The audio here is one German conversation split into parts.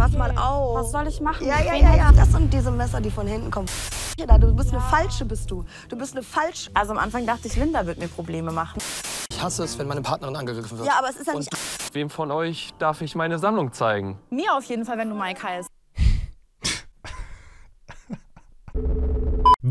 Pass mal auf. Was soll ich machen? Ja, ja, ja, ja. Das sind diese Messer, die von hinten kommen. Da, du bist eine Falsche, bist du. Du bist eine Falsche. Also am Anfang dachte ich, Linda wird mir Probleme machen. Ich hasse es, wenn meine Partnerin angegriffen wird. Ja, aber es ist ja nicht Wem von euch darf ich meine Sammlung zeigen? Mir auf jeden Fall, wenn du Mike heißt.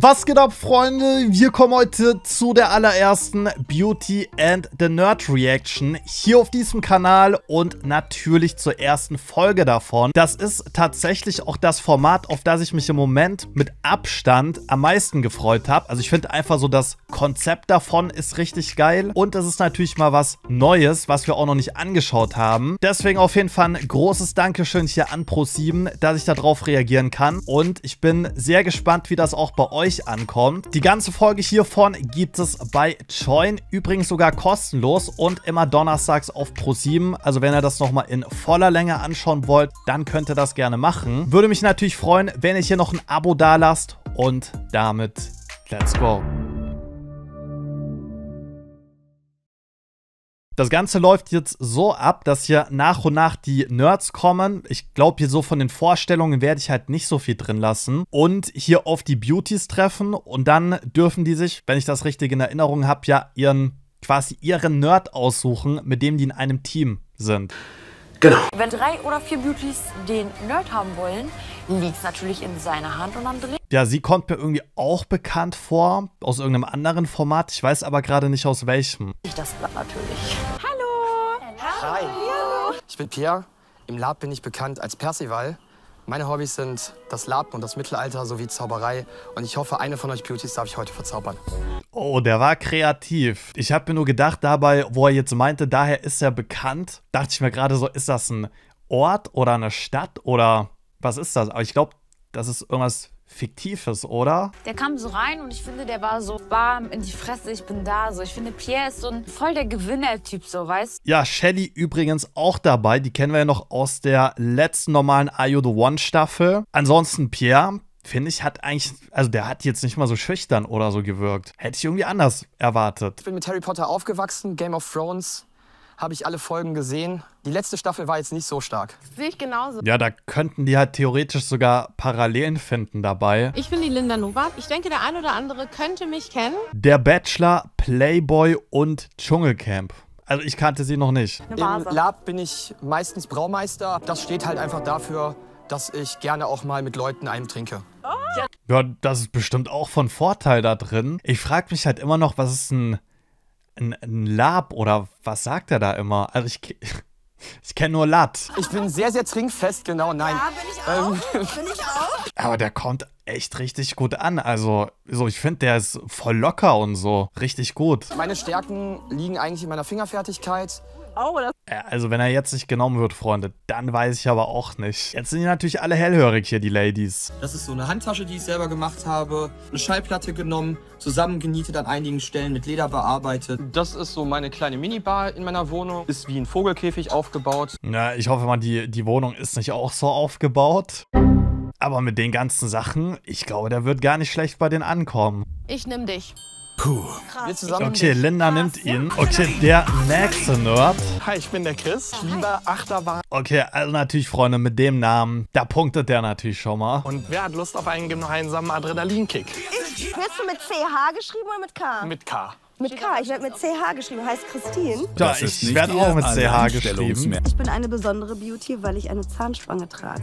Was geht ab, Freunde? Wir kommen heute zu der allerersten Beauty and the Nerd Reaction hier auf diesem Kanal und natürlich zur ersten Folge davon. Das ist tatsächlich auch das Format, auf das ich mich im Moment mit Abstand am meisten gefreut habe. Also ich finde einfach so, das Konzept davon ist richtig geil und es ist natürlich mal was Neues, was wir auch noch nicht angeschaut haben. Deswegen auf jeden Fall ein großes Dankeschön hier an Pro7, dass ich darauf reagieren kann und ich bin sehr gespannt, wie das auch bei euch ankommt. Die ganze Folge hiervon gibt es bei Join, übrigens sogar kostenlos und immer donnerstags auf Pro7. Also wenn ihr das nochmal in voller Länge anschauen wollt, dann könnt ihr das gerne machen. Würde mich natürlich freuen, wenn ihr hier noch ein Abo dalasst und damit let's go. Das Ganze läuft jetzt so ab, dass hier nach und nach die Nerds kommen. Ich glaube, hier so von den Vorstellungen werde ich halt nicht so viel drin lassen. Und hier auf die Beauties treffen. Und dann dürfen die sich, wenn ich das richtig in Erinnerung habe, ja ihren quasi ihren Nerd aussuchen, mit dem die in einem Team sind. Wenn drei oder vier Beauties den Nerd haben wollen, liegt es natürlich in seiner Hand und dann dreht Ja, sie kommt mir irgendwie auch bekannt vor, aus irgendeinem anderen Format. Ich weiß aber gerade nicht aus welchem. sich das Blatt natürlich. Hi. Ich bin Pierre. Im Lab bin ich bekannt als Percival. Meine Hobbys sind das Lab und das Mittelalter sowie Zauberei. Und ich hoffe, eine von euch Beauties darf ich heute verzaubern. Oh, der war kreativ. Ich habe mir nur gedacht, dabei, wo er jetzt meinte, daher ist er bekannt, dachte ich mir gerade so, ist das ein Ort oder eine Stadt oder was ist das? Aber ich glaube, das ist irgendwas Fiktives, oder? Der kam so rein und ich finde, der war so warm in die Fresse, ich bin da. So, ich finde, Pierre ist so ein voll der Gewinner-Typ, so, weißt Ja, Shelly übrigens auch dabei. Die kennen wir ja noch aus der letzten normalen Are the One Staffel. Ansonsten Pierre, finde ich, hat eigentlich, also der hat jetzt nicht mal so schüchtern oder so gewirkt. Hätte ich irgendwie anders erwartet. Ich bin mit Harry Potter aufgewachsen. Game of Thrones habe ich alle Folgen gesehen. Die letzte Staffel war jetzt nicht so stark. Sehe ich genauso. Ja, da könnten die halt theoretisch sogar Parallelen finden dabei. Ich bin die Linda Novak. Ich denke, der ein oder andere könnte mich kennen. Der Bachelor, Playboy und Dschungelcamp. Also ich kannte sie noch nicht. Im. Lab bin ich meistens Braumeister. Das steht halt einfach dafür, dass ich gerne auch mal mit Leuten einen trinke. Ja, das ist bestimmt auch von Vorteil da drin. Ich frage mich halt immer noch, was ist ein, ein, ein Lab oder was sagt er da immer? Also ich, ich kenne nur Lat. Ich bin sehr, sehr trinkfest, genau, nein. Ähm, Aber der kommt echt richtig gut an. Also, so, ich finde, der ist voll locker und so. Richtig gut. Meine Stärken liegen eigentlich in meiner Fingerfertigkeit. Oh, das Ja, Also, wenn er jetzt nicht genommen wird, Freunde, dann weiß ich aber auch nicht. Jetzt sind die natürlich alle hellhörig hier, die Ladies. Das ist so eine Handtasche, die ich selber gemacht habe. Eine Schallplatte genommen, zusammengenietet an einigen Stellen mit Leder bearbeitet. Das ist so meine kleine Minibar in meiner Wohnung. Ist wie ein Vogelkäfig aufgebaut. Na, ich hoffe mal, die, die Wohnung ist nicht auch so aufgebaut. Aber mit den ganzen Sachen, ich glaube, der wird gar nicht schlecht bei denen ankommen. Ich nimm dich. Wir zusammen. Okay, Linda nimmt ihn. Okay, der nächste Nerd. Hi, ich bin der Chris. Ich liebe Achterbahn. Okay, also natürlich, Freunde, mit dem Namen, da punktet der natürlich schon mal. Und wer hat Lust auf einen gemeinsamen Adrenalinkick? Wirst du mit CH geschrieben oder mit K? Mit K. Mit K. Ich werde mit CH geschrieben. Heißt Christine. Ja, ich werde auch mit CH geschrieben. Ich bin eine besondere Beauty, weil ich eine Zahnspange trage.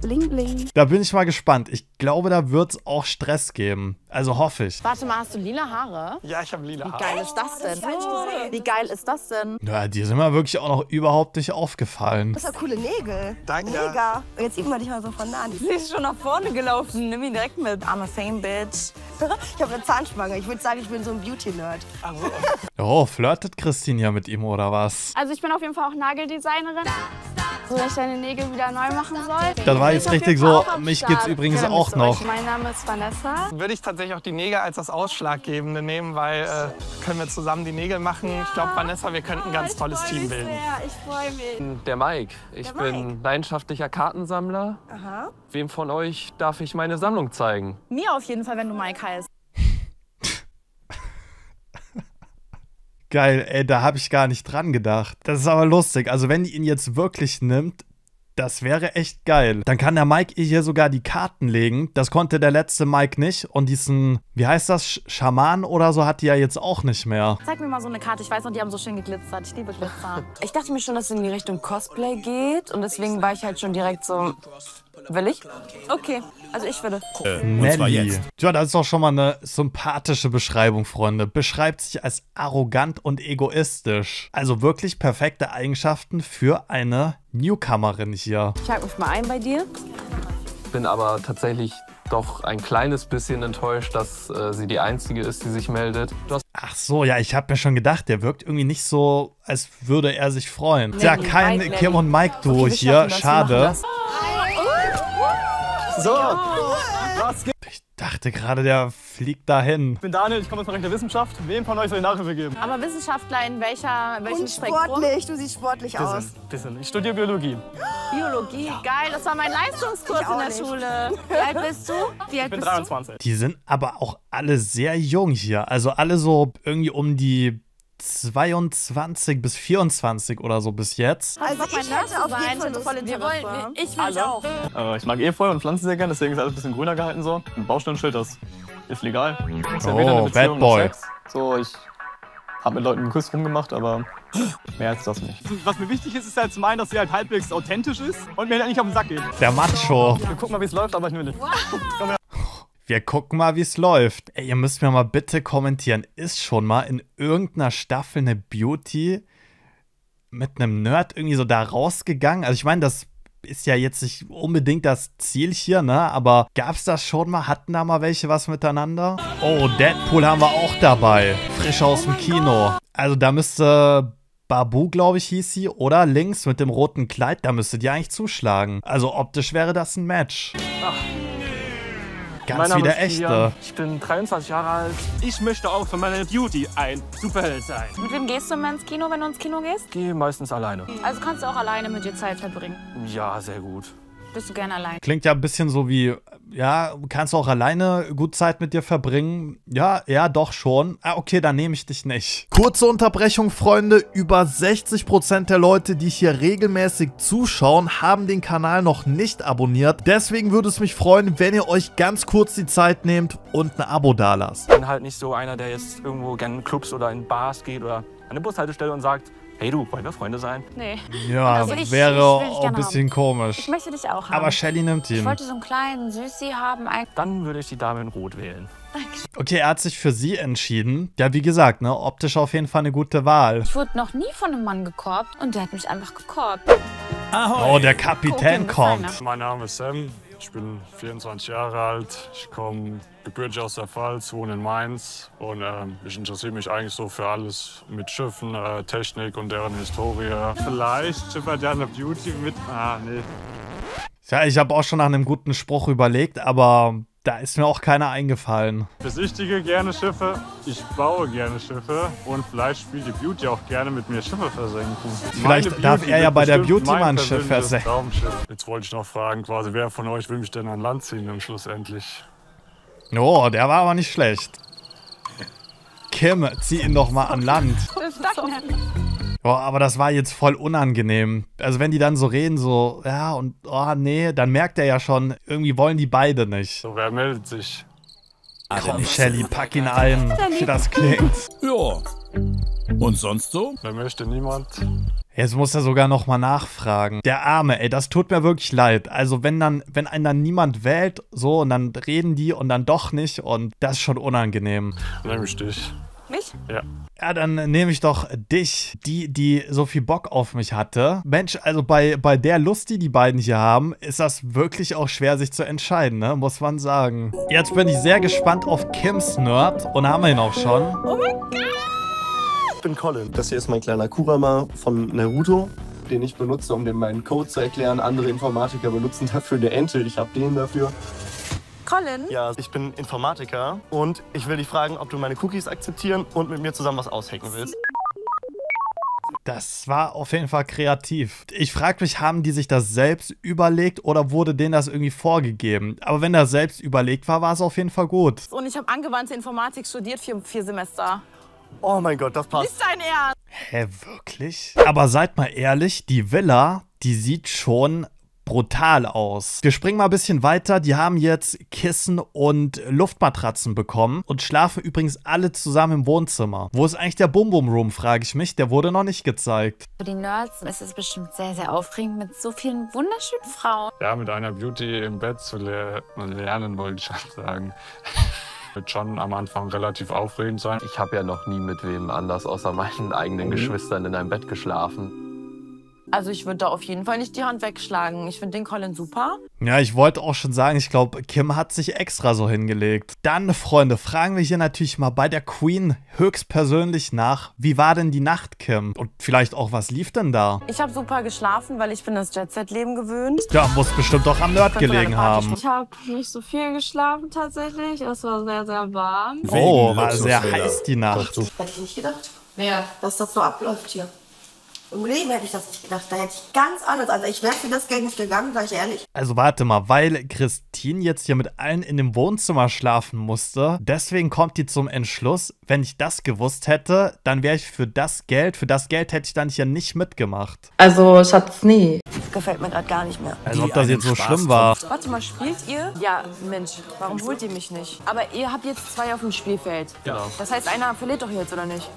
Bling, bling. Da bin ich mal gespannt. Ich glaube, da wird es auch Stress geben. Also hoffe ich. Warte mal, hast du lila Haare? Ja, ich habe lila Wie Haare. geil ist das denn? Wie geil ist das denn? Ja, die sind mir wirklich auch noch überhaupt nicht aufgefallen. Das sind coole Nägel. Danke. Mega. Und jetzt sieht man dich mal so von nah. Sie ist schon nach vorne gelaufen. Nimm ihn direkt mit. I'm a fame bitch. Ich habe eine Zahnspange. Ich würde sagen, ich bin so ein Beauty-Nerd. Oh, flirtet Christine ja mit ihm oder was? Also ich bin auf jeden Fall auch Nageldesignerin. So, wenn ich deine Nägel wieder neu machen soll. Das war jetzt richtig so, mich Start. gibt's übrigens Ja, dann auch noch. Mein Name ist Vanessa. Würde ich tatsächlich auch die Nägel als das Ausschlaggebende nehmen, weil äh, können wir zusammen die Nägel machen. Ich glaube, Vanessa, wir könnten ein ganz tolles Team bilden. ich freue mich. Der Mike. Ich bin leidenschaftlicher Kartensammler. Aha. Wem von euch darf ich meine Sammlung zeigen? Mir auf jeden Fall, wenn du Mike heißt. Geil, ey, da habe ich gar nicht dran gedacht. Das ist aber lustig. Also, wenn die ihn jetzt wirklich nimmt, Das wäre echt geil. Dann kann der Mike ihr hier sogar die Karten legen. Das konnte der letzte Mike nicht. Und diesen, wie heißt das, Sch Schaman oder so hat die ja jetzt auch nicht mehr. Zeig mir mal so eine Karte. Ich weiß noch, die haben so schön geglitzert. Ich liebe Glitzer. Ich dachte mir schon, dass es in die Richtung Cosplay geht. Und deswegen war ich halt schon direkt so, will ich? Okay, also ich würde. Nelly. Ja, das ist doch schon mal eine sympathische Beschreibung, Freunde. Beschreibt sich als arrogant und egoistisch. Also wirklich perfekte Eigenschaften für eine Newcomerin hier. Ich halte mich mal ein bei dir. Bin aber tatsächlich doch ein kleines bisschen enttäuscht, dass äh, sie die Einzige ist, die sich meldet. Du hast Ach so, ja, ich habe mir schon gedacht, der wirkt irgendwie nicht so, als würde er sich freuen. ja, Nelly, kein Kim und Mike Duo wir hier, schaffen das, wir schade. So, was geht? Ich dachte gerade, der fliegt dahin. Ich bin Daniel, ich komme aus dem Bereich der Wissenschaft. Wem von euch soll ich Nachhilfe geben? Aber Wissenschaftler in welcher, welchem Und Spektrum? sportlich, du siehst sportlich aus. Bisschen, bisschen. Ich studiere Biologie. Biologie, geil. Das war mein Leistungskurs in der nicht. Schule. Wie alt bist du? Wie alt Ich bin bist 23. Die sind aber auch alle sehr jung hier. Also alle so irgendwie um die 22 bis 24 oder so bis jetzt. Also mein ich hätte auf jeden Ich Fall voll Lust. Interesse. Ich will Alle? auch. Äh, ich mag Efeu und Pflanzen sehr gerne, deswegen ist alles ein bisschen grüner gehalten so. Ein Baustellenschild, das ist legal. Ist ja Oh, Bad Boy. So, ich habe mit Leuten einen Kuss rumgemacht, aber mehr als das nicht. Was mir wichtig ist, ist halt zum einen, dass sie halt halbwegs authentisch ist und mir halt nicht auf den Sack geht. Der Macho. Wir gucken mal, wie es läuft, aber ich will nicht. Wir gucken mal, wie es läuft. Ey, ihr müsst mir mal bitte kommentieren. Ist schon mal in irgendeiner Staffel eine Beauty mit einem Nerd irgendwie so da rausgegangen? Also ich meine, das ist ja jetzt nicht unbedingt das Ziel hier, ne? Aber gab's das schon mal? Hatten da mal welche was miteinander? Oh, Deadpool haben wir auch dabei. Frisch aus dem Kino. Also da müsste Babu, glaube ich, hieß sie, oder links mit dem roten Kleid, da müsste die eigentlich zuschlagen. Also optisch wäre das ein Match. Ganz Mein Name wie der ist Kilian. echte. Ich bin 23 Jahre alt. Ich möchte auch für meine Beauty ein Superheld sein. Mit wem gehst du immer ins Kino, wenn du ins Kino gehst? Gehe meistens alleine. Also kannst du auch alleine mit dir Zeit verbringen. Ja, sehr gut. Bist du gerne allein? Klingt ja ein bisschen so wie, ja, kannst du auch alleine gut Zeit mit dir verbringen? Ja, ja, doch schon. Ah, okay, dann nehme ich dich nicht. Kurze Unterbrechung, Freunde. Über 60% der Leute, die hier regelmäßig zuschauen, haben den Kanal noch nicht abonniert. Deswegen würde es mich freuen, wenn ihr euch ganz kurz die Zeit nehmt und ein Abo dalasst. Ich bin halt nicht so einer, der jetzt irgendwo gerne in Clubs oder in Bars geht oder an eine Bushaltestelle und sagt, hey du, wollen wir Freunde sein? Nee. Ja, Also ich- wäre ich auch ein bisschen Ich komisch. möchte dich auch haben. Aber Shelly nimmt ich ihn. wollte so einen kleinen Süßi haben. Dann würde ich die Dame in Rot wählen. Okay, er hat sich für sie entschieden. Ja, wie gesagt, ne, optisch auf jeden Fall eine gute Wahl. Ich wurde noch nie von einem Mann gekorbt und der hat mich einfach gekorbt. Oh, der Kapitän kommt. Mein Name ist Sam, ich bin 24 Jahre alt, ich komme gebürtig aus der Pfalz, wohne in Mainz und ähm, ich interessiere mich eigentlich so für alles mit Schiffen, äh, Technik und deren Historie. Vielleicht schippert ja eine Beauty mit. Ah, nee. Ja, ich habe auch schon nach einem guten Spruch überlegt, aber da ist mir auch keiner eingefallen. Besichtige gerne Schiffe, ich baue gerne Schiffe und vielleicht spielt die Beauty auch gerne mit mir Schiffe versenken. Vielleicht Meine darf Beauty er ja bei der Beauty mein mal ein Schiff versenken. Jetzt wollte ich noch fragen, quasi, wer von euch will mich denn an Land ziehen dann schlussendlich? Oh, der war aber nicht schlecht. Kim, zieh ihn doch mal an Land. Ja, aber das war jetzt voll unangenehm. Also wenn die dann so reden, so, ja, und, oh, nee, dann merkt er ja schon, irgendwie wollen die beide nicht. So, wer meldet sich? Komm, Shelly, pack ihn ein, wie das klingt. Ja. Und sonst so? Wer möchte niemand? Jetzt muss er sogar noch mal nachfragen. Der Arme, ey, das tut mir wirklich leid. Also wenn dann, wenn einen dann niemand wählt, so, und dann reden die und dann doch nicht und das ist schon unangenehm. Nehme ich dich. Mich? Ja. Ja, dann nehme ich doch dich, die, die so viel Bock auf mich hatte. Mensch, also bei, bei der Lust, die die beiden hier haben, ist das wirklich auch schwer, sich zu entscheiden, ne? Muss man sagen. Jetzt bin ich sehr gespannt auf Kims Nerd und haben wir ihn auch schon. Oh mein Gott! Ich bin Colin. Das hier ist mein kleiner Kurama von Naruto, den ich benutze, um den meinen Code zu erklären. Andere Informatiker benutzen dafür eine Ente. Ich habe den dafür. Colin? Ja, ich bin Informatiker und ich will dich fragen, ob du meine Cookies akzeptieren und mit mir zusammen was aushacken willst. Das war auf jeden Fall kreativ. Ich frage mich, haben die sich das selbst überlegt oder wurde denen das irgendwie vorgegeben? Aber wenn das selbst überlegt war, war es auf jeden Fall gut. Und ich habe angewandte Informatik studiert für vier Semester. Oh mein Gott, das passt. Ist dein Ernst? Hä, wirklich? Aber seid mal ehrlich, die Villa, die sieht schon brutal aus. Wir springen mal ein bisschen weiter. Die haben jetzt Kissen und Luftmatratzen bekommen und schlafen übrigens alle zusammen im Wohnzimmer. Wo ist eigentlich der Bum Bum Room, frage ich mich. Der wurde noch nicht gezeigt. Für die Nerds ist es bestimmt sehr, sehr aufregend mit so vielen wunderschönen Frauen. Ja, mit einer Beauty im Bett zu le lernen, wollte ich schon sagen. Wird schon am Anfang relativ aufregend sein. Ich habe ja noch nie mit wem anders außer meinen eigenen Mhm. Geschwistern in einem Bett geschlafen. Also ich würde da auf jeden Fall nicht die Hand wegschlagen. Ich finde den Colin super. Ja, ich wollte auch schon sagen, ich glaube, Kim hat sich extra so hingelegt. Dann, Freunde, fragen wir hier natürlich mal bei der Queen höchstpersönlich nach, wie war denn die Nacht, Kim? Und vielleicht auch, was lief denn da? Ich habe super geschlafen, weil ich bin das Jet-Set-Leben gewöhnt. Ja, muss bestimmt doch am Nerd gelegen haben. Ich habe nicht so viel geschlafen tatsächlich. Es war sehr, sehr warm. Oh, war sehr heiß die Nacht. Hätte ich nicht gedacht. Ja. Dass das so abläuft hier. Im Leben hätte ich das nicht gedacht. Da hätte ich ganz anders. Also ich wäre für das Geld nicht gegangen, sag ich ehrlich. Also warte mal, weil Christine jetzt hier mit allen in dem Wohnzimmer schlafen musste, deswegen kommt die zum Entschluss, wenn ich das gewusst hätte, dann wäre ich für das Geld, für das Geld hätte ich dann hier nicht mitgemacht. Also Schatz, nee. Gefällt mir gerade gar nicht mehr. Also ob das jetzt so schlimm war. Warte mal, spielt ihr? Ja, Mensch, warum holt ihr mich nicht? Aber ihr habt jetzt zwei auf dem Spielfeld. Genau. Das heißt, einer verliert doch jetzt, oder nicht?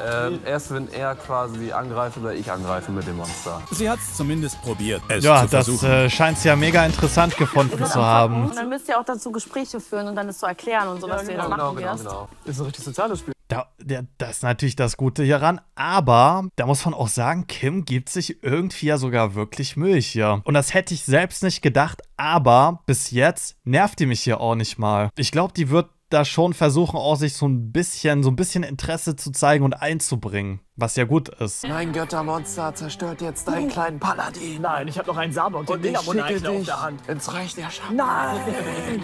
Ähm, erst wenn er quasi angreift oder ich angreife mit dem Monster. Sie hat es zumindest probiert, es Ja, zu das äh, scheint sie ja mega interessant gefunden zu haben. Und dann müsst ihr auch dazu Gespräche führen und dann das zu erklären und so, was du jetzt machen wirst. Ist ein richtig soziales Spiel. Da, der, das ist natürlich das Gute hieran, aber da muss man auch sagen, Kim gibt sich irgendwie ja sogar wirklich Mühe hier. Und das hätte ich selbst nicht gedacht, aber bis jetzt nervt die mich hier auch nicht mal. Ich glaube, die wird da schon versuchen, auch sich so ein bisschen, so ein bisschen Interesse zu zeigen und einzubringen, was ja gut ist. Mein Göttermonster zerstört jetzt deinen kleinen Paladin. Nein, ich habe noch einen Saber und den Und ich schicke Megamonarchen auf dich der Hand. ins Reich der Schatten. Nein!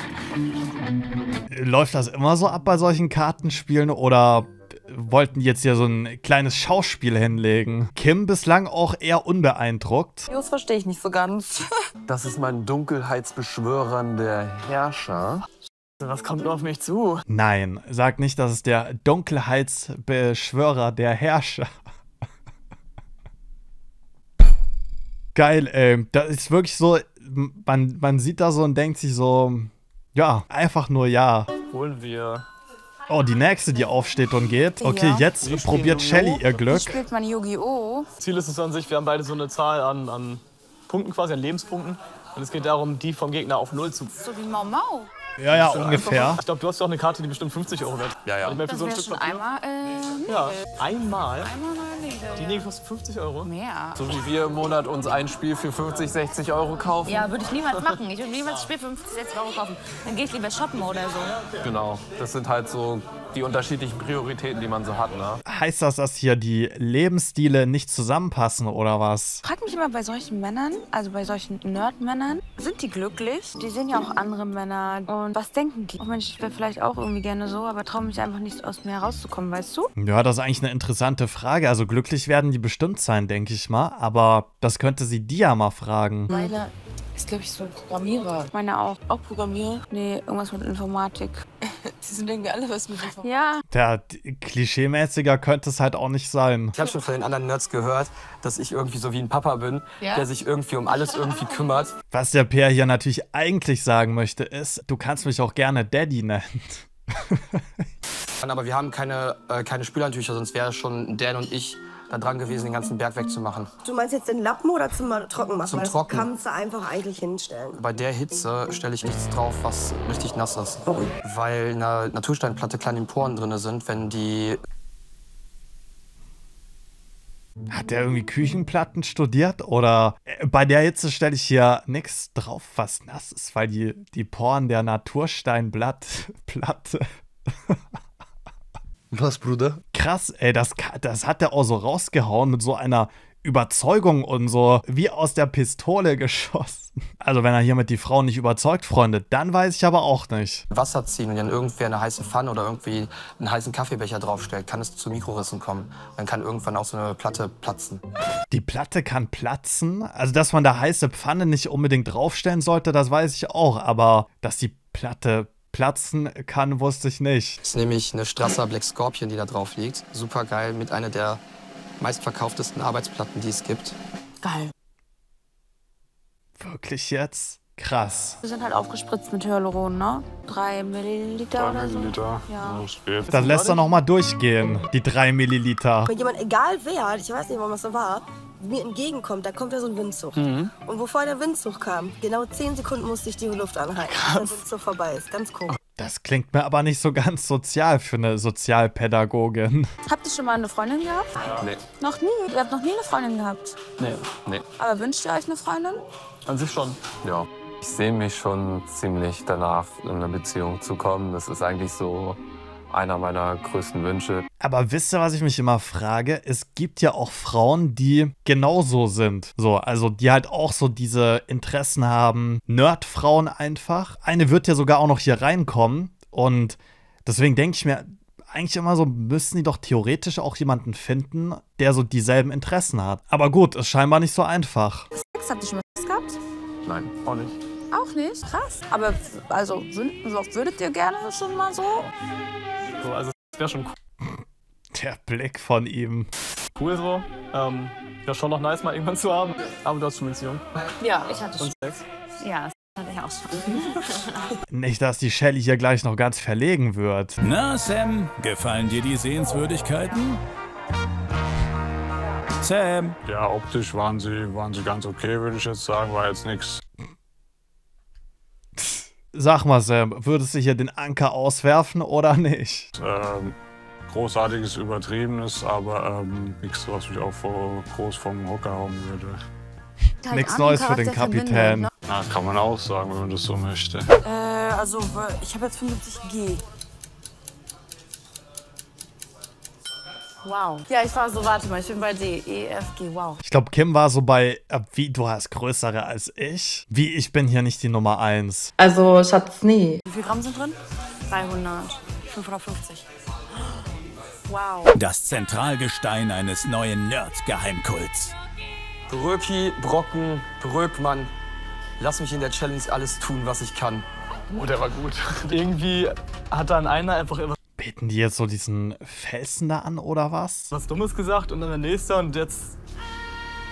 Läuft das immer so ab bei solchen Kartenspielen oder wollten die jetzt hier so ein kleines Schauspiel hinlegen? Kim bislang auch eher unbeeindruckt. Das verstehe ich nicht so ganz. Das ist mein dunkelheitsbeschwörender Herrscher. Was kommt nur auf mich zu? Nein, sag nicht, das ist der Dunkelheitsbeschwörer der Herrscher. Geil, ey. Das ist wirklich so, man, man sieht da so und denkt sich so, ja, einfach nur ja. Holen wir. Oh, die nächste, die aufsteht und geht. Okay, Ja. jetzt Wir spielen probiert! Shelly ihr Wie Glück. spielt man Yu-Gi-Oh? Ziel ist es an sich, wir haben beide so eine Zahl an, an Punkten, quasi an Lebenspunkten. Und es geht darum, die vom Gegner auf Null zu. So wie Mau Mau. Ja, ja, ungefähr. Ich glaube, du hast ja auch eine Karte, die bestimmt 50 Euro wert. Ja, ja. Ich meine, für Das so ein Stück schon Papier. einmal. Äh, Ja, einmal. Einmal. Die Nägel kostet 50 Euro. Mehr. So wie wir im Monat uns ein Spiel für 50, 60 Euro kaufen. Ja, würde ich niemals machen. Ich würde niemals ein Spiel für 50, 60 Euro kaufen. Dann gehe ich lieber shoppen oder so. Genau. Das sind halt so die unterschiedlichen Prioritäten, die man so hat, ne? Heißt das, dass hier die Lebensstile nicht zusammenpassen oder was? Frag mich immer bei solchen Männern, also bei solchen Nerd-Männern, sind die glücklich? Die sehen ja auch andere Männer. Und was denken die? Oh Mensch, ich wäre vielleicht auch irgendwie gerne so, aber traue mich einfach nicht aus mir herauszukommen, weißt du? Ja, das ist eigentlich eine interessante Frage. Also glücklich werden die bestimmt sein, denke ich mal. Aber das könnte sie dir mal fragen. Meine ist, glaube ich, so ein Programmierer. Meine auch. Auch Programmierer? Nee, irgendwas mit Informatik. Sie sind irgendwie alle was mit Informatik. Ja. Der klischeemäßiger könnte es halt auch nicht sein. Ich habe schon von den anderen Nerds gehört, dass ich irgendwie so wie ein Papa bin, Ja? der sich irgendwie um alles irgendwie kümmert. Was der Peer hier natürlich eigentlich sagen möchte, ist, du kannst mich auch gerne Daddy nennen. Aber wir haben keine, äh, keine Spülhandtücher, sonst wäre schon Dan und ich da dran gewesen, den ganzen Berg wegzumachen. Du meinst jetzt den Lappen oder zum mal trocken machen? Zum Trocken. Das kannst du einfach eigentlich hinstellen. Bei der Hitze stelle ich nichts drauf, was richtig nass ist. Weil in einer Natursteinplatte kleine Poren drin sind, wenn die Hat der irgendwie Küchenplatten studiert? Oder äh, bei der Hitze stelle ich hier nichts drauf, was nass ist, weil die, die Poren der Natursteinblattplatte. Was, Bruder? Krass, ey, das, das hat der auch so rausgehauen mit so einer Überzeugung und so wie aus der Pistole geschossen. Also wenn er hiermit die Frau nicht überzeugt, Freunde, dann weiß ich aber auch nicht. Wasser ziehen und dann irgendwer eine heiße Pfanne oder irgendwie einen heißen Kaffeebecher draufstellt, kann es zu Mikrorissen kommen. Dann kann irgendwann auch so eine Platte platzen. Die Platte kann platzen. Also, dass man da heiße Pfanne nicht unbedingt draufstellen sollte, das weiß ich auch. Aber dass die Platte platzen kann, wusste ich nicht. Das ist nämlich eine Strasser Black Scorpion, die da drauf liegt. Super geil, mit einer der meistverkauftesten Arbeitsplatten, die es gibt. Geil. Wirklich jetzt? Krass. Wir sind halt aufgespritzt mit Hyaluron, ne? Drei Milliliter Drei oder so. Milliliter. Ja. Das geht. Dann lässt er noch mal durchgehen, die drei Milliliter. Wenn jemand, egal wer, ich weiß nicht, warum es so war, mir entgegenkommt, da kommt ja so ein Windzug. Mhm. Und bevor der Windzug kam, genau 10 Sekunden musste ich die Luft anhalten, bis der Windzug vorbei ist. Ganz komisch. Das klingt mir aber nicht so ganz sozial für eine Sozialpädagogin. Habt ihr schon mal eine Freundin gehabt? Nee. Noch nie? Ihr habt noch nie eine Freundin gehabt? Nee. Nee. Aber wünscht ihr euch eine Freundin? An sich schon. Ja. Ich sehe mich schon ziemlich danach, in eine Beziehung zu kommen. Das ist eigentlich so einer meiner größten Wünsche. Aber wisst ihr, was ich mich immer frage? Es gibt ja auch Frauen, die genauso sind. So, also die halt auch so diese Interessen haben. Nerdfrauen einfach. Eine wird ja sogar auch noch hier reinkommen. Und deswegen denke ich mir, eigentlich immer so, müssten die doch theoretisch auch jemanden finden, der so dieselben Interessen hat. Aber gut, ist scheinbar nicht so einfach. Sex, habt ihr schon mal Sex gehabt? Nein, auch nicht. Auch nicht? Krass. Aber also, würdet ihr gerne schon mal so? So, also es wäre schon cool. Der Blick von ihm. cool so. Ähm, wäre schon noch nice, mal irgendwann zu haben. Aber du hast schon Beziehung. Ja, ich hatte Und Sex. Ja, das hatte ich auch schon. Nicht, dass die Shelly hier gleich noch ganz verlegen wird. Na, Sam, gefallen dir die Sehenswürdigkeiten? Sam. Ja, optisch waren sie, waren sie ganz okay, würde ich jetzt sagen. War jetzt nichts. Sag mal, Sam, würdest du hier den Anker auswerfen oder nicht? Ähm, großartiges, übertriebenes, aber ähm, nichts, was mich auch vor, groß vom Hocker hauen würde. Halt Nix an, Neues für den Kapitän. ne? Na, kann man auch sagen, wenn man das so möchte. Äh, also, ich habe jetzt 75G. Wow. Ja, ich war so, warte mal, ich bin bei D, E, F, G, wow. Ich glaube, Kim war so bei, äh, wie, du hast größere als ich? Wie, ich bin hier nicht die Nummer eins. Also, Schatz, nee. Wie viel Gramm sind drin? 300. 550. Wow. Das Zentralgestein eines neuen Nerd-Geheimkults. Bröki, Brocken, Brökmann. Lass mich in der Challenge alles tun, was ich kann. Oh, der war gut. Irgendwie hat dann einer einfach immer Beten die jetzt so diesen Felsen da an oder was? was Dummes gesagt und dann der nächste und jetzt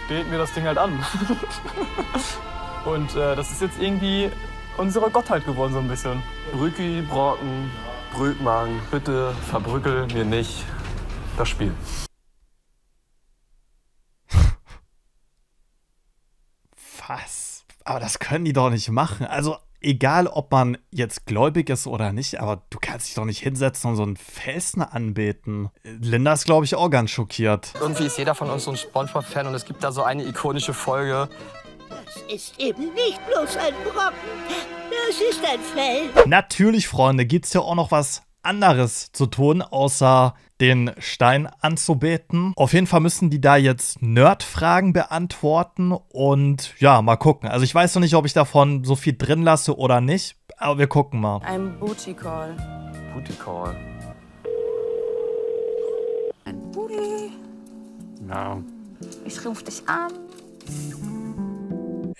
beten wir das Ding halt an. und äh, das ist jetzt irgendwie unsere Gottheit geworden so ein bisschen. Brücki, Brocken, Brötmagen, bitte verbrückel mir nicht das Spiel. Was? Aber das können die doch nicht machen. Also, egal ob man jetzt gläubig ist oder nicht, aber du kannst dich doch nicht hinsetzen und so einen Felsen anbeten. Linda ist, glaube ich, auch ganz schockiert. Irgendwie ist jeder von uns so ein Spongebob-Fan und es gibt da so eine ikonische Folge. Das ist eben nicht bloß ein Brocken. Das ist ein Fell. Natürlich, Freunde, gibt es ja auch noch was anderes zu tun, außer den Stein anzubeten. Auf jeden Fall müssen die da jetzt Nerd-Fragen beantworten und ja, mal gucken. Also ich weiß noch nicht, ob ich davon so viel drin lasse oder nicht, aber wir gucken mal. Ein Booty Call. Booty Call. Ein Booty. Ja, Ich ruf dich an.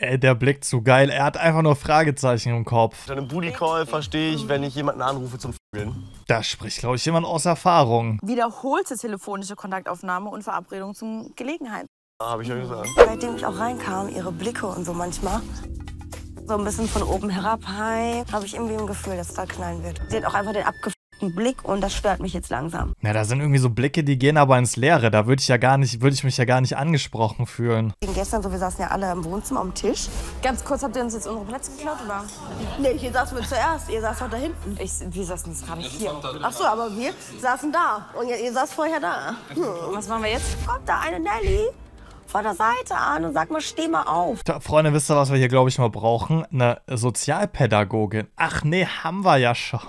Ey, der Blick zu geil. Er hat einfach nur Fragezeichen im Kopf. Im Booty Call verstehe ich, wenn ich jemanden anrufe zum Vögeln. Da spricht, glaube ich, jemand aus Erfahrung. Wiederholte telefonische Kontaktaufnahme und Verabredung zum Gelegenheit. Habe ich ja gesagt. Seitdem ich auch reinkam, ihre Blicke und so manchmal, so ein bisschen von oben herab, hi, habe ich irgendwie ein Gefühl, dass es da knallen wird. Sie hat auch einfach den abgefuckten Blick und das stört mich jetzt langsam. Na, da sind irgendwie so Blicke, die gehen aber ins Leere. Da würde ich ja gar nicht, würde ich mich ja gar nicht angesprochen fühlen. Gestern so, wir saßen ja alle im Wohnzimmer am Tisch. Ganz kurz, habt ihr uns jetzt unsere Plätze geklaut, oder? Nee, hier saßen wir zuerst, ihr saßt doch da hinten. Ich, wir saßen jetzt gerade hier. Ach so, aber wir saßen da und ihr, ihr saßt vorher da. Hm. Was machen wir jetzt? Kommt da eine Nelly von der Seite an und sagt mal, steh mal auf. Da, Freunde, wisst ihr, was wir hier, glaube ich, mal brauchen? Eine Sozialpädagogin. Ach nee, haben wir ja schon.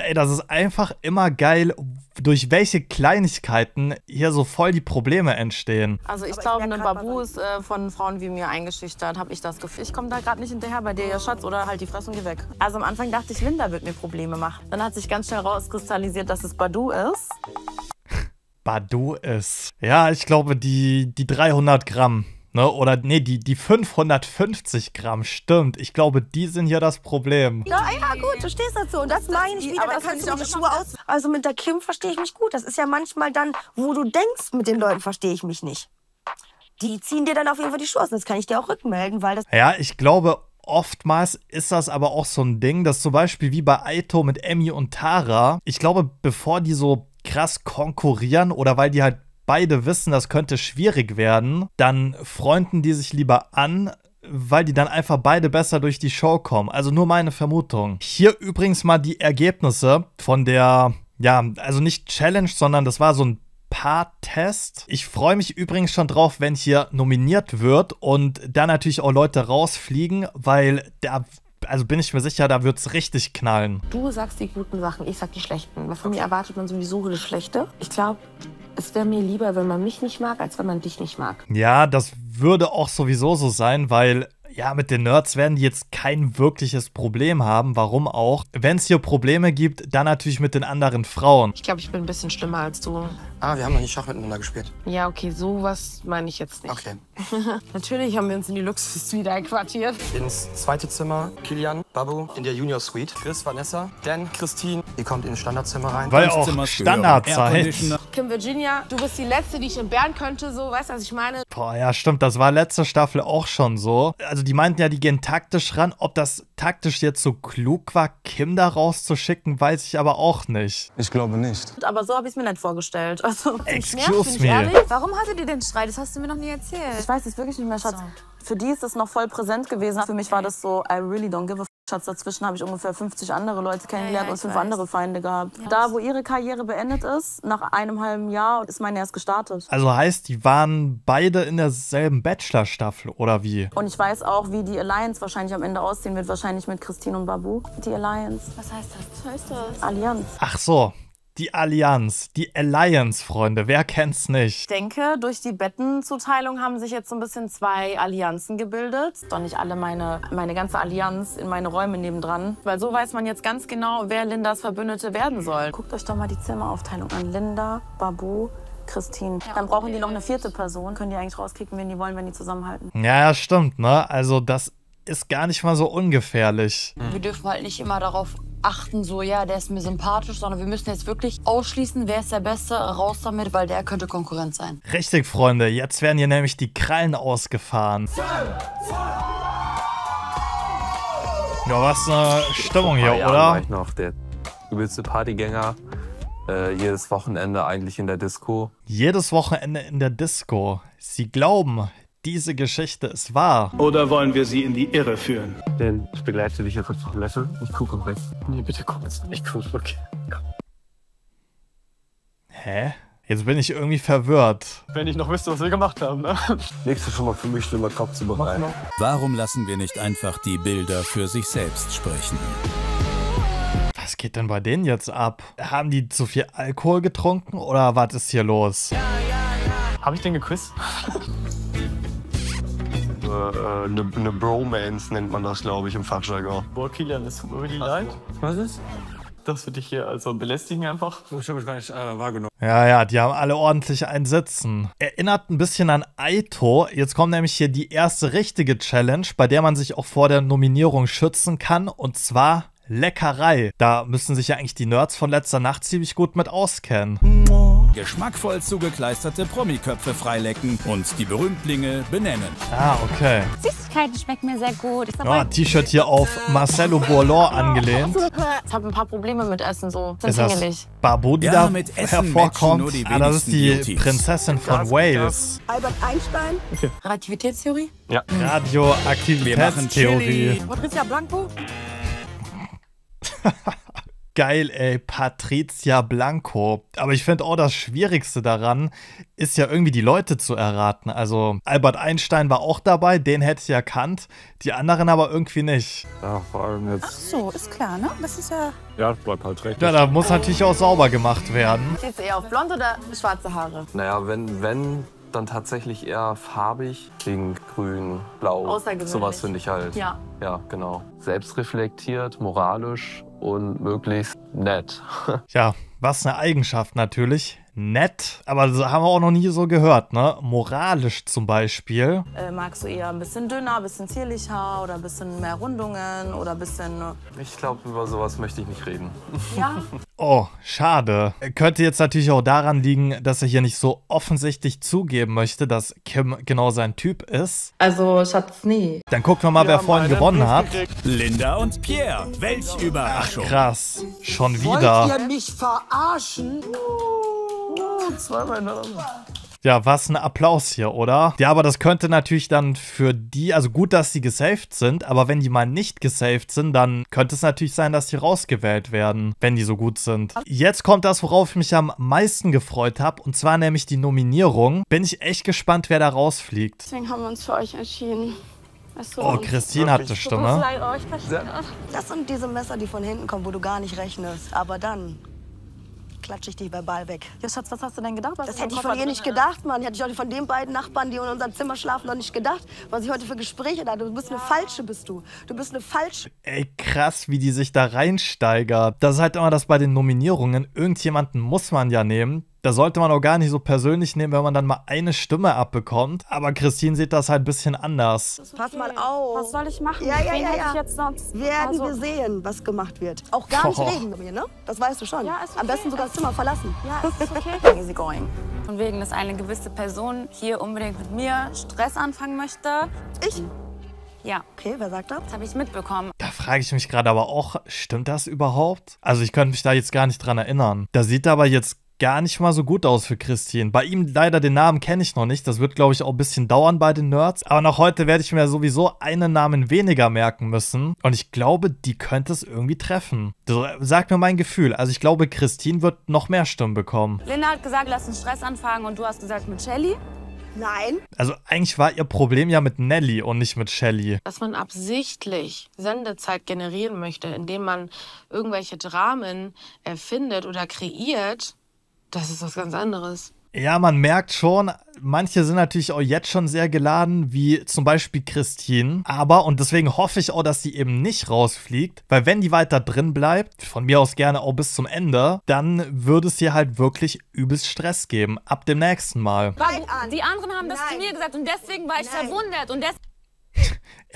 Ey, das ist einfach immer geil, durch welche Kleinigkeiten hier so voll die Probleme entstehen. Also ich glaube, ein Babu ist äh, von Frauen wie mir eingeschüchtert, habe ich das Gefühl. Ich komme da gerade nicht hinterher bei dir, ja Schatz, oder halt die Fresse und geh weg. Also am Anfang dachte ich, Linda wird mir Probleme machen. Dann hat sich ganz schnell rauskristallisiert, dass es Badu ist. Badu ist. Ja, ich glaube, die, die 300 Gramm. Ne? Oder nee, die, die 550 Gramm, stimmt. Ich glaube, die sind hier das Problem. Ja, ja, gut, du stehst dazu. Und das meine ich wieder. aber Da das kannst du ich die auch Schuhe aus. Also mit der Kim verstehe ich mich gut. Das ist ja manchmal dann, wo du denkst, mit den Leuten verstehe ich mich nicht. die ziehen dir dann auf jeden Fall die Schuhe aus. Das kann ich dir auch rückmelden, weil das Ja, ich glaube, oftmals ist das aber auch so ein Ding, dass zum Beispiel wie bei Aito mit Emmy und Tara, ich glaube, bevor die so krass konkurrieren oder weil die halt beide wissen, das könnte schwierig werden, dann freunden die sich lieber an, weil die dann einfach beide besser durch die Show kommen. Also nur meine Vermutung. Hier übrigens mal die Ergebnisse von der, ja, also nicht Challenge, sondern das war so ein Part-Test. Ich freue mich übrigens schon drauf, wenn hier nominiert wird und da natürlich auch Leute rausfliegen, weil da, also bin ich mir sicher, da wird es richtig knallen. Du sagst die guten Sachen, ich sag die schlechten. Weil von mir erwartet man sowieso das Schlechte. Ich glaube, es wäre mir lieber, wenn man mich nicht mag, als wenn man dich nicht mag. Ja, das würde auch sowieso so sein, weil ja, mit den Nerds werden die jetzt kein wirkliches Problem haben. Warum auch? Wenn es hier Probleme gibt, dann natürlich mit den anderen Frauen. Ich glaube, ich bin ein bisschen schlimmer als du. Ah, wir haben noch nicht Schach miteinander gespielt. Ja, okay, sowas meine ich jetzt nicht. Okay. Natürlich haben wir uns in die Luxus-Suite einquartiert. Ins zweite Zimmer Kilian, Babu in der Junior Suite. Chris, Vanessa, Dan, Christine. Die kommt ins Standardzimmer rein. Weil auch Standardzeit. Kim Virginia, du bist die Letzte, die ich entbehren könnte, so, weißt du, was ich meine? Boah, ja, stimmt, das war letzte Staffel auch schon so. Also die meinten ja, die gehen taktisch ran. Ob das taktisch jetzt so klug war, Kim da rauszuschicken, weiß ich aber auch nicht. Ich glaube nicht. Aber so habe ich es mir nicht vorgestellt. Also, Excuse ich me. ehrlich. Warum hattet ihr den Streit? Das hast du mir noch nie erzählt. Ich weiß es wirklich nicht mehr, Schatz. Für die ist es noch voll präsent gewesen. Für mich war das so, I really don't give a f Schatz. Dazwischen habe ich ungefähr 50 andere Leute kennengelernt ja, und ich fünf weiß. andere Feinde gehabt. Da, wo ihre Karriere beendet ist, nach einem halben Jahr, ist meine erst gestartet. Also heißt, die waren beide in derselben Bachelor-Staffel, oder wie? Und ich weiß auch, wie die Alliance wahrscheinlich am Ende aussehen wird. Wahrscheinlich mit Christine und Babu. Die Alliance. Was heißt das? Was heißt das? Allianz. Ach so, die Allianz, die Alliance, Freunde, wer kennt's nicht? Ich denke, durch die Bettenzuteilung haben sich jetzt so ein bisschen zwei Allianzen gebildet. Doch nicht alle meine, meine ganze Allianz in meine Räume nebendran. Weil so weiß man jetzt ganz genau, wer Lindas Verbündete werden soll. Guckt euch doch mal die Zimmeraufteilung an. Linda, Babu, Christine. Dann brauchen die noch eine vierte Person. Können die eigentlich rauskicken, wen die wollen, wenn die zusammenhalten. Ja, ja, stimmt, ne? Also das ist gar nicht mal so ungefährlich. Wir dürfen halt nicht immer darauf achten, so, ja, der ist mir sympathisch, sondern wir müssen jetzt wirklich ausschließen, wer ist der Beste, raus damit, weil der könnte Konkurrent sein. Richtig, Freunde, jetzt werden hier nämlich die Krallen ausgefahren. Ja, was eine Stimmung hier, Jahren war oder? ich noch der übelste Partygänger. Äh, jedes Wochenende eigentlich in der Disco. Jedes Wochenende in der Disco. Sie glauben, diese Geschichte ist wahr. Oder wollen wir sie in die Irre führen? Denn ich begleite dich jetzt auf die Toilette. Ich gucke weg. Nee, bitte guck jetzt nicht. Guck, okay. Hä? Jetzt bin ich irgendwie verwirrt. Wenn ich noch wüsste, was wir gemacht haben, ne? Nächstes schon mal für mich schlimmer Kopf zu bereiten. Warum lassen wir nicht einfach die Bilder für sich selbst sprechen? Was geht denn bei denen jetzt ab? Haben die zu viel Alkohol getrunken oder was ist hier los? Habe ich den geküsst? Eine ne Bromance nennt man das, glaube ich, im Fachjargon. Boah, Kilian, es tut mir wirklich leid. Was ist? Dass wir dich hier also belästigen einfach. Ich habe es gar nicht äh, wahrgenommen. Ja, ja, die haben alle ordentlich einen Sitzen. Erinnert ein bisschen an Aito. Jetzt kommt nämlich hier die erste richtige Challenge, bei der man sich auch vor der Nominierung schützen kann. Und zwar Leckerei. Da müssen sich ja eigentlich die Nerds von letzter Nacht ziemlich gut mit auskennen. Geschmackvoll zugekleisterte Promiköpfe freilecken und die Berühmtlinge benennen. Ah, okay. Süßigkeiten schmecken mir sehr gut. Ja, T-Shirt hier auf Marcelo Bourlon angelehnt. Ich habe ein paar Probleme mit Essen so. Sind Ist das hingelig. Babu, die Ja, da mit Essen matchen hervorkommt? nur die Ah, das ist die Beauties. Prinzessin von Wales. Albert Einstein? Relativitätstheorie? Ja. Wir machen Radioaktivitätstheorie. Patricia Blanco? Geil, ey, Patricia Blanco. Aber ich finde auch das Schwierigste daran, ist ja irgendwie die Leute zu erraten. Also Albert Einstein war auch dabei, den hätte ich erkannt, die anderen aber irgendwie nicht. Ja, vor allem Ach jetzt. so, ist klar, ne? Das ist ja. Ja, bleibt halt recht. Ja, da muss natürlich auch sauber gemacht werden. Stehst du eher auf blond oder schwarze Haare? Naja, wenn, wenn, dann tatsächlich eher farbig. Pink, grün, blau. Außergewöhnlich. Sowas finde ich halt. Ja. Ja, genau. Selbstreflektiert, moralisch und möglichst nett. Ja, was eine Eigenschaft natürlich. Nett, aber das haben wir auch noch nie so gehört, ne? Moralisch zum Beispiel. Äh, magst du eher ein bisschen dünner, ein bisschen zierlicher oder ein bisschen mehr Rundungen oder ein bisschen. äh, Ich glaube, über sowas möchte ich nicht reden. Ja? Oh, schade. Könnte jetzt natürlich auch daran liegen, dass er hier nicht so offensichtlich zugeben möchte, dass Kim genau sein Typ ist. Also, Schatz, nee. Dann gucken wir mal, wer vorhin gewonnen hat. Linda und Pierre, welch Überraschung. Krass, schon Wollt wieder. ihr mich verarschen? Zweimal hintereinander. Ja, was ein Applaus hier, oder? Ja, aber das könnte natürlich dann für die, also gut, dass sie gesaved sind, aber wenn die mal nicht gesaved sind, dann könnte es natürlich sein, dass die rausgewählt werden, wenn die so gut sind. Jetzt kommt das, worauf ich mich am meisten gefreut habe, und zwar nämlich die Nominierung. Bin ich echt gespannt, wer da rausfliegt. Deswegen haben wir uns für euch entschieden. Du, Oh, Christine hat eine Stimme. Oh, ich. Das sind diese Messer, die von hinten kommen, wo du gar nicht rechnest. Aber dann klatsche ich dich verbal weg. Ja, Schatz, was hast du denn gedacht? Was Das hätte ich von ihr nicht drin? gedacht, Mann. Hätte ich heute von den beiden Nachbarn, die in unserem Zimmer schlafen, noch nicht gedacht. Was ich heute für Gespräche da. Du bist eine Falsche, bist du. Du bist eine Falsche. Ey, krass, wie die sich da reinsteigert. Das ist halt immer das bei den Nominierungen. Irgendjemanden muss man ja nehmen. Da sollte man auch gar nicht so persönlich nehmen, wenn man dann mal eine Stimme abbekommt. Aber Christine sieht das halt ein bisschen anders. Pass mal auf. Was soll ich machen? Ja, ja, Wen ja, hätte ja. ich jetzt sonst? Werden Also- wir sehen, was gemacht wird. Auch gar nicht Oh. reden mit mir, ne? Das weißt du schon. Ja, ist Am besten sogar das Zimmer verlassen. Ja, ist okay. Easy going. Von wegen, dass eine gewisse Person hier unbedingt mit mir Stress anfangen möchte. Ich? Ja. Okay, wer sagt das? Das habe ich mitbekommen. Da frage ich mich gerade aber auch, stimmt das überhaupt? Also ich könnte mich da jetzt gar nicht dran erinnern. Da sieht aber jetzt gar nicht mal so gut aus für Christine. Bei ihm leider den Namen kenne ich noch nicht. Das wird, glaube ich, auch ein bisschen dauern bei den Nerds. Aber noch heute werde ich mir sowieso einen Namen weniger merken müssen. Und ich glaube, die könnte es irgendwie treffen. So, Sag mir mein Gefühl. Also ich glaube, Christine wird noch mehr Stimmen bekommen. Linda hat gesagt, lass einen Stress anfangen und du hast gesagt mit Shelly. Nein. Also eigentlich war ihr Problem ja mit Nelly und nicht mit Shelly. Dass man absichtlich Sendezeit generieren möchte, indem man irgendwelche Dramen erfindet oder kreiert, das ist was ganz anderes. Ja, man merkt schon, manche sind natürlich auch jetzt schon sehr geladen, wie zum Beispiel Christine. Aber, und deswegen hoffe ich auch, dass sie eben nicht rausfliegt, weil wenn die weiter drin bleibt, von mir aus gerne auch bis zum Ende, dann würde es ihr halt wirklich übelst Stress geben. Ab dem nächsten Mal. Die anderen haben das zu mir gesagt und deswegen war ich verwundert und deswegen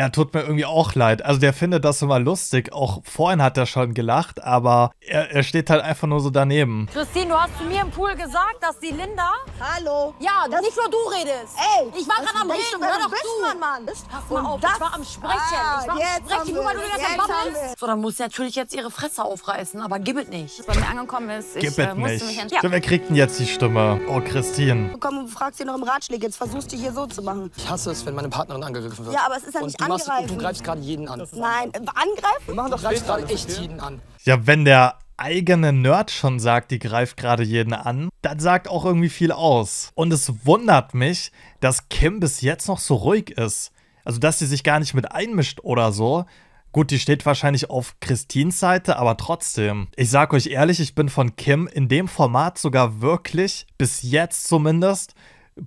Er tut mir irgendwie auch leid. Also der findet das immer lustig. Auch vorhin hat er schon gelacht, aber er, er steht halt einfach nur so daneben. Christine, du hast zu mir im Pool gesagt, dass die Linda. Hallo. Ja, nicht nur du redest. Ey, ich war gerade am Reden, hör du doch bist, zu. Mann, Mann? Pass mal Und auf, das- ich war am Sprechen. Ah, ich war am jetzt Sprechen. Guck mal, du jetzt wir- So, dann muss sie natürlich jetzt ihre Fresse aufreißen, aber gib es nicht. Was bei mir angekommen ist, ich Gib äh, es musste nicht. mich Ja. entscheiden. Wer kriegt denn jetzt die Stimme? Oh, Christine. Komm und fragst dir noch im Ratschläge. Jetzt versuchst du hier so zu machen. Ich hasse es, wenn meine Partnerin angegriffen wird. Ja, aber es ist ja nicht du machst, du greifst gerade jeden an. Nein, äh, angreifen? Wir machen doch greifst gerade echt jeden an. Ja, wenn der eigene Nerd schon sagt, die greift gerade jeden an, dann sagt auch irgendwie viel aus. Und es wundert mich, dass Kim bis jetzt noch so ruhig ist. Also, dass sie sich gar nicht mit einmischt oder so. Gut, die steht wahrscheinlich auf Christins Seite, aber trotzdem. Ich sag euch ehrlich, ich bin von Kim in dem Format sogar wirklich, bis jetzt zumindest,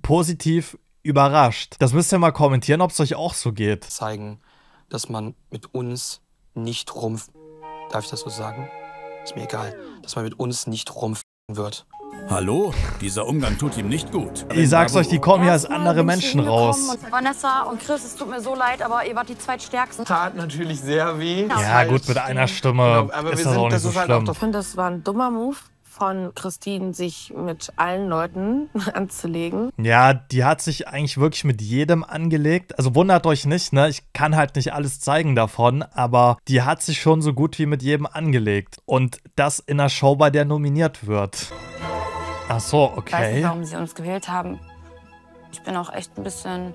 positiv überrascht. Das müsst ihr mal kommentieren, ob es euch auch so geht. Zeigen, dass man mit uns nicht rumpf. Darf ich das so sagen? Ist mir egal. Dass man mit uns nicht rumpf wird. Hallo? Dieser Umgang tut ihm nicht gut. Ich sag's euch, die kommen hier als andere Menschen raus. Und Vanessa und Chris, es tut mir so leid, aber ihr wart die zweitstärksten. Tat natürlich sehr weh. Ja, gut, mit einer Stimme Genau, aber ist wir das sind- auch nicht das so ist halt schlimm. auch Ich finde, das war ein dummer Move von Christine, sich mit allen Leuten anzulegen. Ja, die hat sich eigentlich wirklich mit jedem angelegt. Also wundert euch nicht, ne? Ich kann halt nicht alles zeigen davon, aber die hat sich schon so gut wie mit jedem angelegt. Und das in einer Show, bei der nominiert wird. Ach so, Ich weiß nicht, okay. warum sie uns gewählt haben. Ich bin auch echt ein bisschen,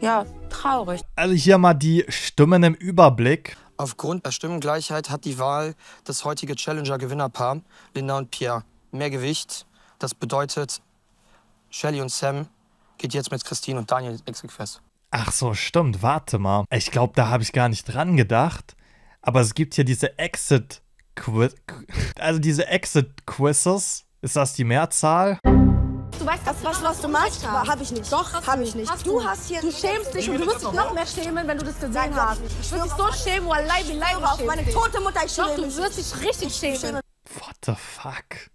ja, traurig. Also hier mal die Stimmen im Überblick. Aufgrund der Stimmengleichheit hat die Wahl das heutige Challenger-Gewinnerpaar, Linda und Pierre, mehr Gewicht. Das bedeutet, Shelly und Sam geht jetzt mit Christine und Daniel ins Exit-Fest. Ach so, stimmt, warte mal. Ich glaube, da habe ich gar nicht dran gedacht. Aber es gibt hier diese Exit Quiz. Also diese Exit Quizzes. Ist das die Mehrzahl? Du weißt, das, was, was du machst, habe ich nicht. Doch, habe ich nicht. Hast du, hast hier, du schämst dich und du wirst dich noch mehr schämen, wenn du das gesehen hast. Ich würde dich so schämen, wallah, billah, auf meine tote Mutter, ich Doch, schäme du mich. wirst dich richtig schämen. What the fuck?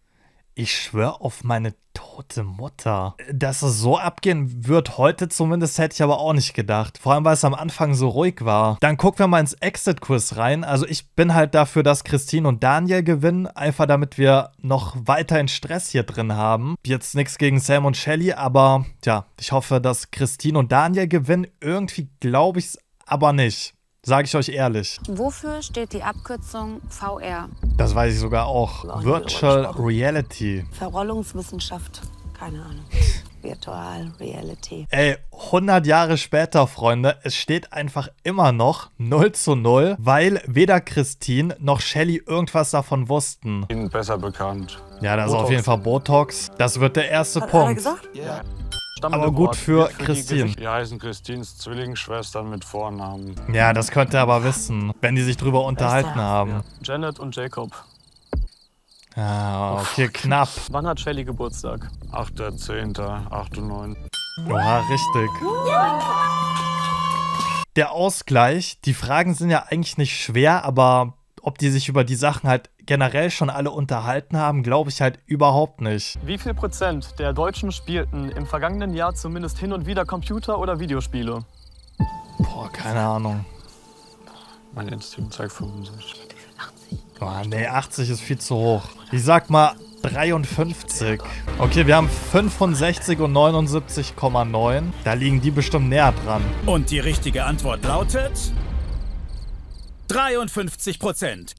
Ich schwör auf meine tote Mutter. Dass es so abgehen wird heute zumindest, hätte ich aber auch nicht gedacht. Vor allem, weil es am Anfang so ruhig war. Dann gucken wir mal ins Exit-Quiz rein. Also ich bin halt dafür, dass Christine und Daniel gewinnen. Einfach damit wir noch weiterhin Stress hier drin haben. Jetzt nichts gegen Sam und Shelly, aber ja, ich hoffe, dass Christine und Daniel gewinnen. Irgendwie glaube ich es aber nicht. Sage ich euch ehrlich. Wofür steht die Abkürzung VR? Das weiß ich sogar auch. Virtual Reality. Verrollungswissenschaft. Keine Ahnung. Virtual Reality. Ey, 100 Jahre später, Freunde, es steht einfach immer noch 0 zu 0, weil weder Christine noch Shelly irgendwas davon wussten. Ihnen besser bekannt. Ja, das ist auf jeden Fall Botox. Das wird der erste Punkt. Ja. Aber gut für Christine. Die heißen Christines Zwillingsschwestern mit Vornamen. Ja, das könnt ihr aber wissen, wenn die sich drüber unterhalten haben. Janet und Jacob. Ah, okay, knapp. Wann hat Shelly Geburtstag? 8.10.98. Oha, richtig. Der Ausgleich, die Fragen sind ja eigentlich nicht schwer, aber ob die sich über die Sachen halt generell schon alle unterhalten haben, glaube ich halt überhaupt nicht. Wie viel Prozent der Deutschen spielten im vergangenen Jahr zumindest hin und wieder Computer- oder Videospiele? Boah, keine Ahnung. Mein Instinkt zeigt 75. Boah, nee, 80 ist viel zu hoch. Ich sag mal 53. Okay, wir haben 65 und 79,9. Da liegen die bestimmt näher dran. Und die richtige Antwort lautet 53 Prozent.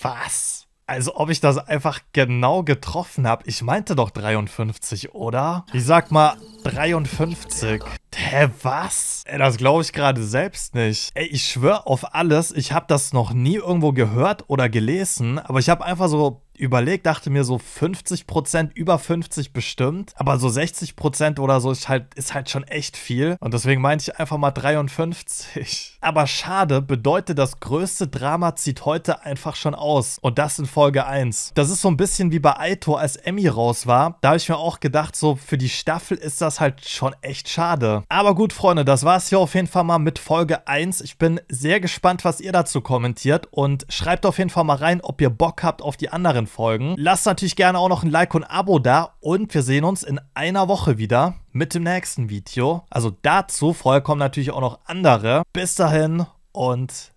Was? Also ob ich das einfach genau getroffen habe. Ich meinte doch 53, oder? Ich sag mal 53. Hä, was? Ey, das glaube ich gerade selbst nicht. Ey, ich schwör auf alles, ich habe das noch nie irgendwo gehört oder gelesen, aber ich habe einfach so überlegt, dachte mir so 50%, über 50 bestimmt, aber so 60% oder so ist halt, ist halt schon echt viel und deswegen meinte ich einfach mal 53. Aber schade, bedeutet das größte Drama zieht heute einfach schon aus und das in Folge 1. Das ist so ein bisschen wie bei Aito, als Emmy raus war, da habe ich mir auch gedacht, so für die Staffel ist das halt schon echt schade. Aber gut, Freunde, das war es hier auf jeden Fall mal mit Folge 1. Ich bin sehr gespannt, was ihr dazu kommentiert und schreibt auf jeden Fall mal rein, ob ihr Bock habt auf die anderen Folgen. Lasst natürlich gerne auch noch ein Like und ein Abo da und wir sehen uns in einer Woche wieder mit dem nächsten Video. Also dazu, vorher kommen natürlich auch noch andere. Bis dahin und